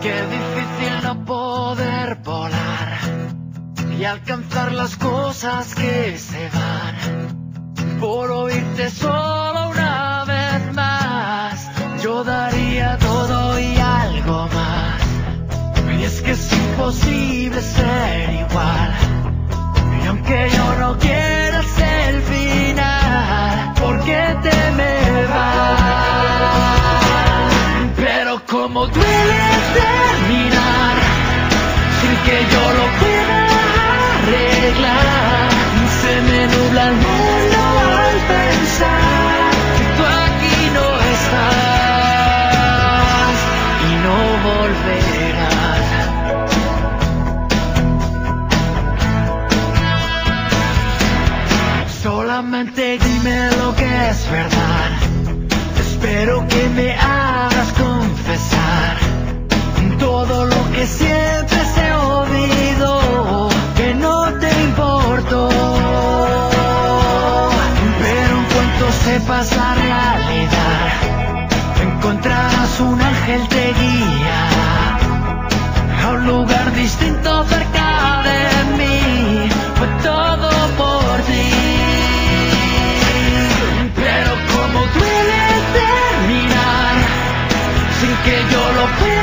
Qué difícil no poder volar y alcanzar las cosas que se van. Por oírte solo una vez más, yo daría todo y algo más. Y es que es imposible ser igual. Y aunque yo no quiera ser el final, ¿por qué te me vas? Pero como duele terminar, sin que yo lo pueda arreglar, se me nubla el mundo al pensar que tú aquí no estás y no volverás. Solamente dime sepas la realidad, encontrarás un ángel te guía a un lugar distinto cerca de mí. Fue todo por ti. Pero como duele terminar sin que yo lo pueda